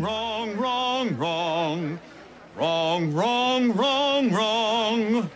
wrong, wrong, wrong, wrong. Wrong, wrong, wrong, wrong.